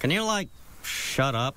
Can you like shut up?